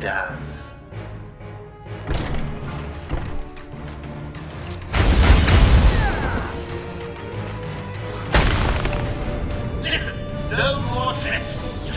does. Listen, no more tricks.